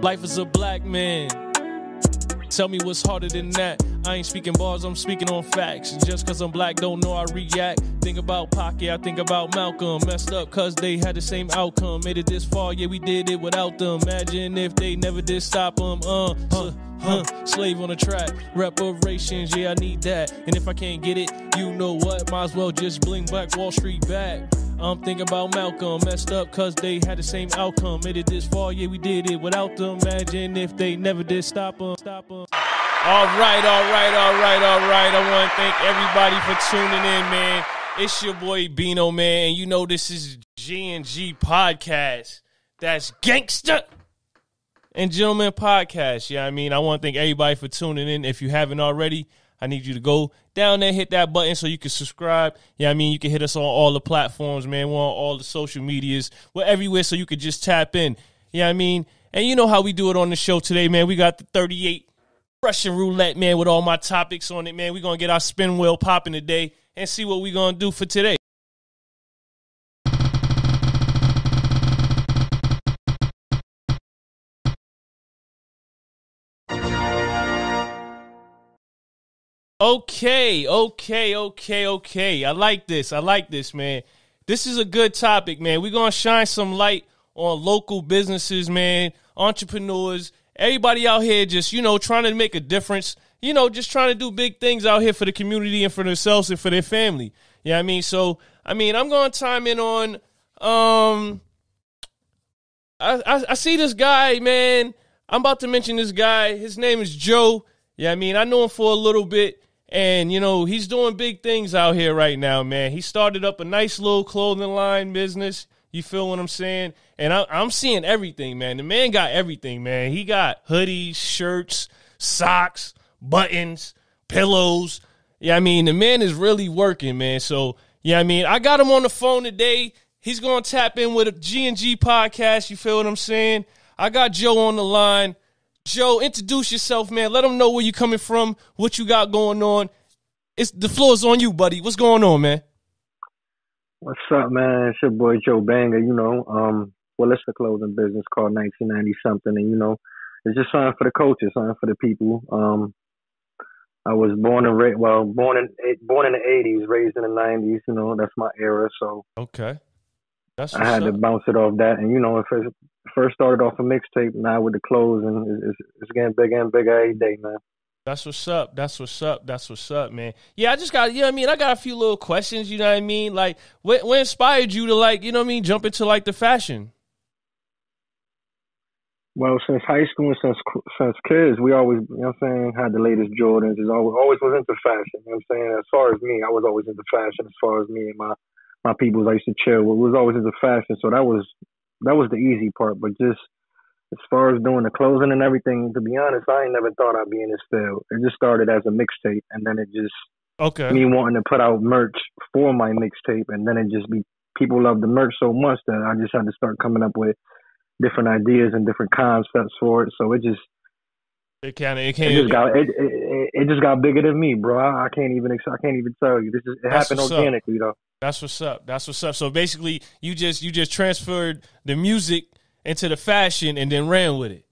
Life is a black man. Tell me what's harder than that. I ain't speaking bars, I'm speaking on facts. Just cause I'm black, don't know I react. Think about Pocket, I think about Malcolm. Messed up cause they had the same outcome. Made it this far, yeah, we did it without them. Imagine if they never did stop them. Uh, uh, uh, slave on the track. Reparations, yeah, I need that. And if I can't get it, you know what? Might as well just bling Black Wall Street back. I'm thinking about Malcolm, messed up cause they had the same outcome. Made it this far, yeah, we did it without them. Imagine if they never did stop them. Stop them. All right, all right, all right, all right. I want to thank everybody for tuning in, man. It's your boy Beano, man, and you know this is G and G podcast. That's gangster and gentlemen podcast. Yeah, I mean, I want to thank everybody for tuning in. If you haven't already, I need you to go down there, hit that button so you can subscribe. Yeah, I mean, you can hit us on all the platforms, man. We're on all the social medias. We're everywhere so you could just tap in. Yeah, I mean, and you know how we do it on the show today, man. We got the 38 Russian roulette, man, with all my topics on it, man. We're going to get our spin wheel popping today and see what we're going to do for today. Okay, okay, okay, okay. I like this. I like this, man. This is a good topic, man. We're going to shine some light on local businesses, man, entrepreneurs, everybody out here just, you know, trying to make a difference, you know, just trying to do big things out here for the community and for themselves and for their family. Yeah, you know I mean, so I mean, I'm going to time in on um I, I I see this guy, man. I'm about to mention this guy. His name is Joe. Yeah, I mean, I know him for a little bit. And, you know, he's doing big things out here right now, man. He started up a nice little clothing line business. You feel what I'm saying? And I, am seeing everything, man. The man got everything, man. He got hoodies, shirts, socks, buttons, pillows. Yeah, I mean, the man is really working, man. So, yeah, I mean, I got him on the phone today. He's going to tap in with a G&G podcast. You feel what I'm saying? I got Joe on the line. Joe, introduce yourself, man. Let them know where you coming from, what you got going on. It's the floor is on you, buddy. What's going on, man? What's up, man? It's your boy Joe Banga. You know, um, well, it's a clothing business called 1990 something, and you know, it's just something for the coaches, something for the people. Um, I was born and ra- well, born in born in the 80s, raised in the 90s. You know, that's my era. So okay, that's I had up. to bounce it off that, and you know, if it first started off a mixtape, now with the clothes, and it's, it's getting bigger and bigger every day, man. That's what's up. That's what's up. That's what's up, man. Yeah, I just got, you know what I mean? I got a few little questions, you know what I mean? Like, what, what inspired you to, like, you know what I mean, jump into, like, the fashion? Well, since high school and since since kids, we always, you know what I'm saying, had the latest Jordans. Is always, always was into fashion. You know what I'm saying? As far as me, I was always into fashion. As far as me and my my people, I used to chill. We was always into fashion, so that was that was the easy part. But just as far as doing the closing and everything, to be honest, I ain't never thought I'd be in this field. It just started as a mixtape, and then it just okay me wanting to put out merch for my mixtape, and then it just be people love the merch so much that I just had to start coming up with different ideas and different concepts for it. So it just it kind of it, it just got it, it, it, just got bigger than me, bro. I, I, can't even I can't even tell you. This is it happened organically up. though. That's what's up. That's what's up. So basically, you just you just transferred the music into the fashion and then ran with it.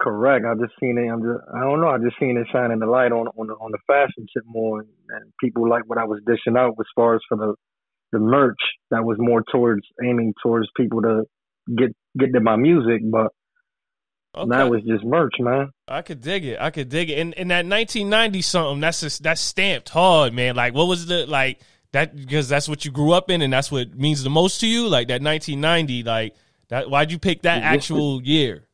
Correct. I just seen it. I'm just. I don't know. I just seen it shining the light on on the, on the fashion shit more, and, and people like what I was dishing out as far as for the the merch that was more towards aiming towards people to get get to my music, but okay. now it's just merch, man. I could dig it. I could dig it. And in that 1990 something, that's just, that's stamped hard, man. Like, what was the like that? Because that's what you grew up in, and that's what means the most to you. Like that 1990, like that, why'd you pick that actual year?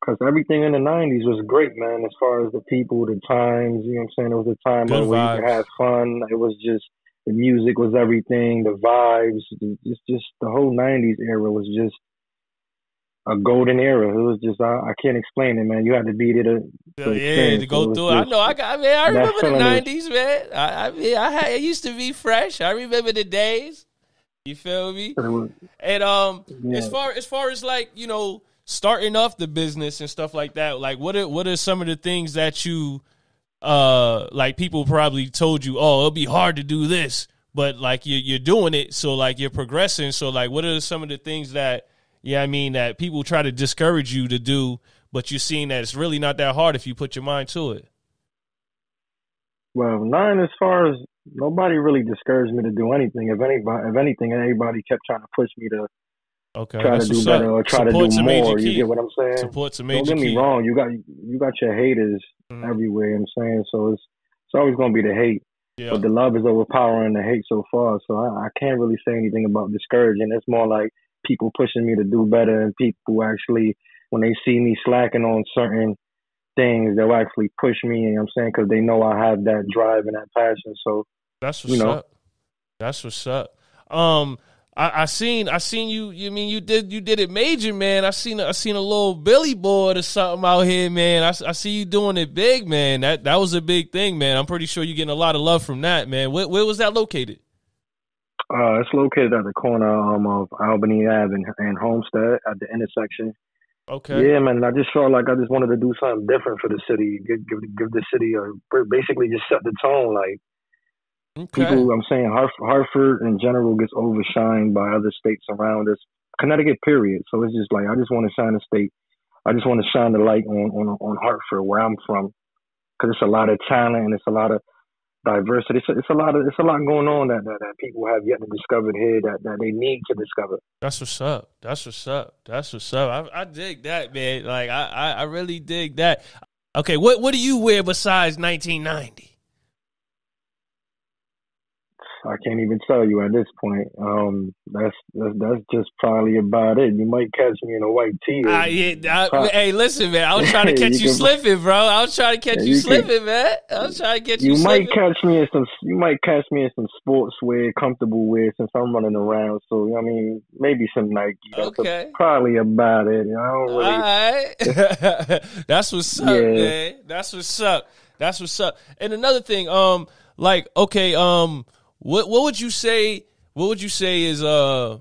Because everything in the '90s was great, man. As far as the people, the times, you know what I'm saying. It was a time Good where vibes. you could have fun. It was just the music was everything, the vibes, just just the whole '90s era was just a golden era. It was just I, I can't explain it, man. You had to beat it to, to yeah to go through it. I know. I got. I mean, I remember the '90s, man. I, I mean, I had. It used to be fresh. I remember the days. You feel me? And um, yeah. as far as far as like you know, starting off the business and stuff like that, like what are what are some of the things that you uh like people probably told you, oh, it'll be hard to do this, but like you're you're doing it, so like you're progressing. So like, what are some of the things that yeah, I mean that people try to discourage you to do, but you're seeing that it's really not that hard if you put your mind to it. Well, nine as far as nobody really discouraged me to do anything. If anybody, if anything, everybody kept trying to push me to Okay, try to do better or try Support's to do more. You get what I'm saying? Support's a major Don't get me key. wrong. You got you got your haters Mhm. everywhere. I'm saying so. It's it's always gonna be the hate, Yeah. but the love is overpowering the hate so far. So I, I can't really say anything about discouraging. It's more like people pushing me to do better, and people actually when they see me slacking on certain things, they'll actually push me. You know what I'm saying? Because they know I have that drive and that passion. So That's what's you know. up. That's what's up. Um, I, I seen I seen you. You mean you did you did it major, man? I seen I seen a little Billy board or something out here, man. I, I see you doing it big, man. That that was a big thing, man. I'm pretty sure you're getting a lot of love from that, man. Where, where was that located? Uh, it's located at the corner um, of Albany Ave and, and Homestead at the intersection. Okay. Yeah, man. I just felt like I just wanted to do something different for the city. Give give, give the city a basically just set the tone. Like Okay. people, I'm saying Hartford, Hartford in general gets overshined by other states around us. Connecticut, period. So it's just like I just want to shine the state. I just want to shine the light on on on Hartford, where I'm from, because it's a lot of talent and it's a lot of diversity. It's a, it's a lot of it's a lot going on that, that that people have yet to discover here that that they need to discover. That's what's up. That's what's up. That's what's up. I, I dig that, man. Like I, I, I really dig that. Okay, what what do you wear besides 1990? I can't even tell you at this point. Um, that's that's, that's just probably about it. You might catch me in a white tee. Ah, yeah, I- hey, listen, man. I was trying to catch You you, can- slipping, bro. I was trying to catch Yeah, you, you can- slipping, man. I was trying to catch you, you might catch me in some. You might catch me in some sports wear, comfortable wear, since I'm running around. So I mean, maybe some Nike. That's Okay. probably about it. I don't really. right. That's what's up, Yeah. man. That's what's up. That's what's up. And another thing, um, like, okay, um, what what would you say? What would you say is uh,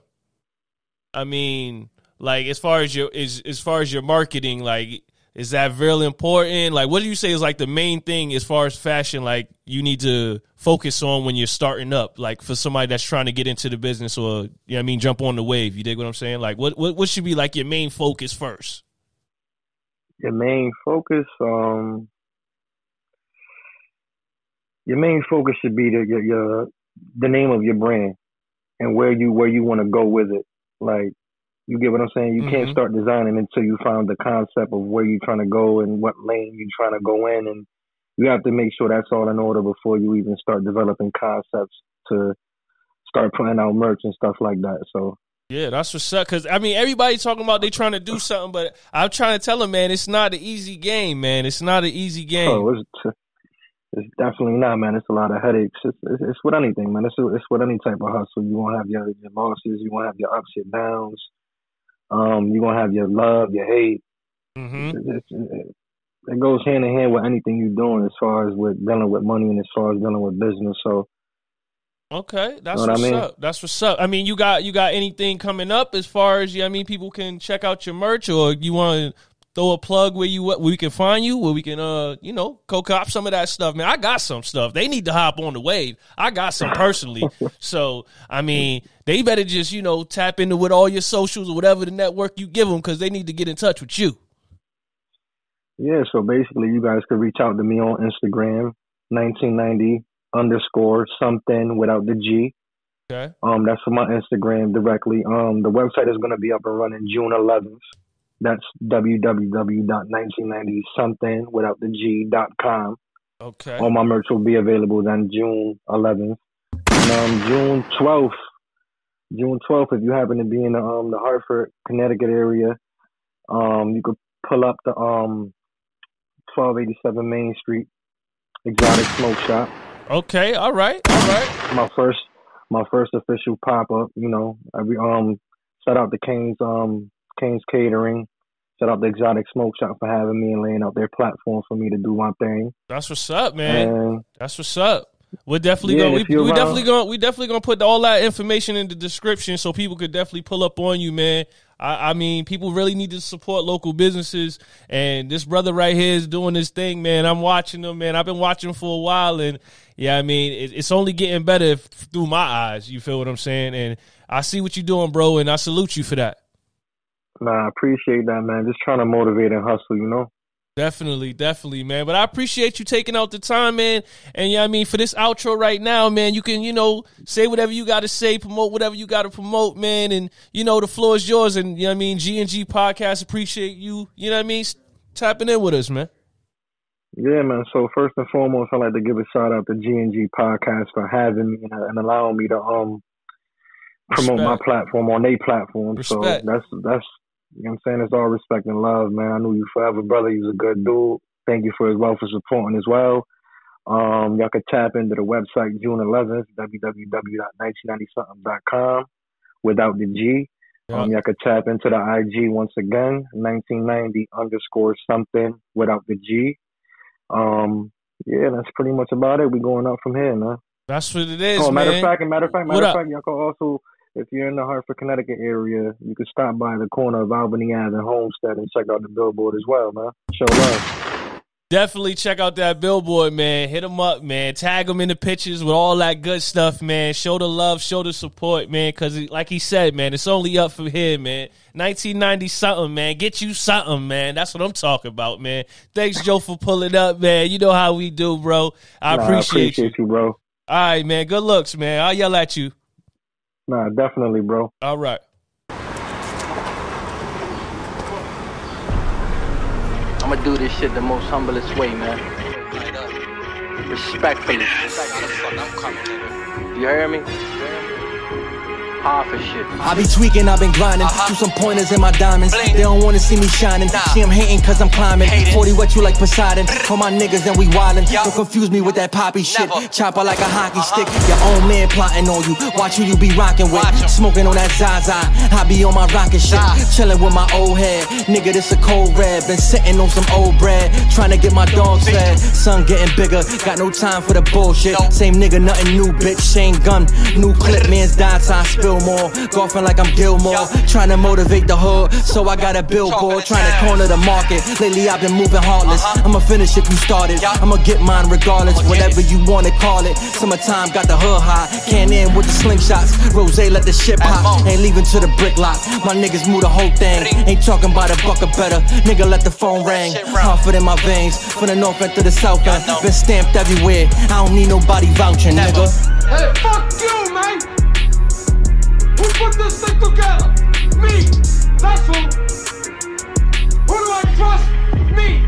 I mean, like as far as your is as far as your marketing, like, is that really important? Like, what do you say is like the main thing as far as fashion? Like, you need to focus on when you're starting up, like for somebody that's trying to get into the business or you know, what I mean, jump on the wave. You dig what I'm saying? Like, what what what should be like your main focus first? Your main focus, um, your main focus should be the your, your the name of your brand and where you where you want to go with it. Like you get what I'm saying. You can't Mhm. start designing until you find the concept of where you're trying to go and what lane you're trying to go in, and you have to make sure that's all in order before you even start developing concepts to start putting out merch and stuff like that. So Yeah, that's what's up. Because I mean, everybody talking about they trying to do something, but I'm trying to tell them, man, it's not an easy game, man. It's not an easy game. Oh, it's it's definitely not, man. It's a lot of headaches. It's it's, it's with anything, man. It's it's with any type of hustle. You won't have your your losses. You won't have your ups, and downs. Um, you gonna have your love, your hate. hmm It's, it's, it goes hand in hand with anything you're doing, as far as with dealing with money and as far as dealing with business. So Okay, that's Know what I what's mean? up. That's what's up. I mean, you got you got anything coming up as far as yeah? I mean, people can check out your merch, or you want to throw a plug where you where we can find you, where we can uh you know co cop some of that stuff, man. I got some stuff. They need to hop on the wave. I got some personally. so I mean, they better just you know tap into with all your socials or whatever the network you give them because they need to get in touch with you. yeah, so basically, you guys could reach out to me on Instagram, 1990 underscore something without the G. Okay. Um, that's for my Instagram directly. Um, the website is going to be up and running June 11th. That's www.1990 something without the G dot com. Okay. All my merch will be available then June 11th. And um, June 12th, June 12th, if you happen to be in the um the Hartford, Connecticut area, um, you could pull up the um 1287 Main Street Exotic Smoke Shop. Okay. All right. All right. my first my first official pop up. You know, every um shout out to Kane's um Kane's Catering. Shout out the Exotic Smoke Shop for having me and laying out their platform for me to do my thing. That's what's up, man. And That's what's up. We're definitely Yeah, gonna we, we definitely gonna we definitely gonna put all that information in the description so people could definitely pull up on you, man. I, I mean, people really need to support local businesses, and this brother right here is doing this thing, man. I'm watching him, man. I've been watching him for a while, and yeah, I mean, it, it's only getting better if, through my eyes. You feel what I'm saying? And I see what you're doing, bro, and I salute you for that. Nah, I appreciate that, man. Just trying to motivate and hustle, you know. Definitely, definitely, man. But I appreciate you taking out the time, man. And yeah, I mean, for this outro right now, man, you can, you know, say whatever you got to say, promote whatever you got to promote, man. And you know, the floor is yours. And you know, what I mean, G and G podcast appreciate you. You know, what I mean, tapping in with us, man. Yeah, man. So first and foremost, I'd like to give a shout out to G and G podcast for having me and allowing me to um promote Respect. my platform on their platform. Respect. So that's that's you know what I'm saying? It's all respect and love, man. I knew you forever, brother. You was a good dude. Thank you for as well for supporting as well. Um, y'all could tap into the website June 11th, www.1990something.com without the G. Yep. Um, y'all could tap into the IG once again, 1990 underscore something without the G. Um, yeah, that's pretty much about it. We going up from here, man. That's what it is. Oh, matter man. of fact, matter of fact, matter of fact, y'all can also if you're in the Hartford, Connecticut area, you can stop by the corner of Albany Ave and Homestead and check out the billboard as well, man. Show love. Definitely check out that billboard, man. Hit them up, man. Tag them in the pictures with all that good stuff, man. Show the love, show the support, man. Because, like he said, man, it's only up from here, man. 1990 something, man. Get you something, man. That's what I'm talking about, man. Thanks, Joe, for pulling up, man. You know how we do, bro. I nah, appreciate, I appreciate you. you, bro. All right, man. Good looks, man. I'll yell at you. Nah, definitely, bro. All right. I'm gonna do this shit the most humblest way, man. Respectfully. You hear me? Shit. I be tweaking, I've been grinding. Uh-huh. Some pointers in my diamonds. Bling. They don't wanna see me shining. Nah. See, I'm hating cause I'm climbing. Hating. 40 wet you like Poseidon. Call my niggas and we wildin'. Yo. Don't confuse me with that poppy shit. Never. Chopper like a hockey uh-huh. stick. Your own man plotting on you. Watch who you be rocking with. Smoking on that Zaza. I be on my rocket shit. Nah. Chilling with my old head. Nigga, this a cold red. Been sitting on some old bread. Trying to get my dog fed. Sun getting bigger. Got no time for the bullshit. Same nigga, nothing new, bitch. Shane gun. New clip, man's die time. Spill more. Golfing like I'm Gilmore. Trying to motivate the hood, so I got a billboard. Trying to corner the market. Lately I've been moving heartless. Uh-huh. I'ma finish if you started. I'ma get mine regardless, whatever you wanna call it. Summertime got the hood high. Can't end with the slingshots. Rose let the ship hot. Ain't leaving to the brick lot. My niggas move the whole thing. Ain't talking about a buck or better. Nigga, let the phone ring. Half it in my veins. From the north end to the south end. Been stamped everywhere. I don't need nobody vouching, nigga. Hey, fuck you, man! Put this thing together? Me. That's who. Who do I trust? Me.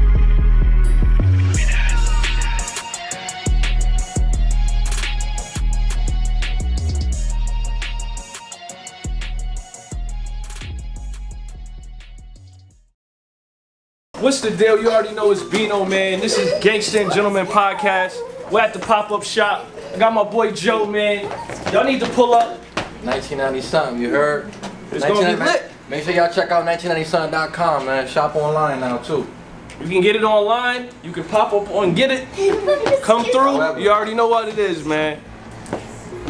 What's the deal? You already know it's Beano, man. This is Gangsta and Gentleman Podcast. We're at the pop-up shop. I got my boy Joe, man. Y'all need to pull up 1990 something, you heard? It's gonna be lit. Make sure y'all check out 1990something.com, man. Shop online now, too. You can get it online. You can pop up on get it. Come through. You already know what it is, man.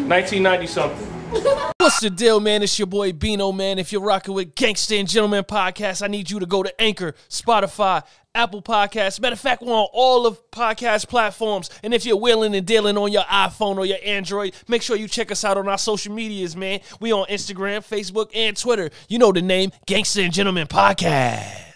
1990 something. What's the deal, man? It's your boy Beano, man. If you're rocking with Gangsta and Gentleman Podcast, I need you to go to Anchor, Spotify, Apple Podcasts. Matter of fact, we're on all of podcast platforms. And if you're willing and dealing on your iPhone or your Android, make sure you check us out on our social medias, man. We on Instagram, Facebook, and Twitter. You know the name, Gangster and Gentleman Podcast.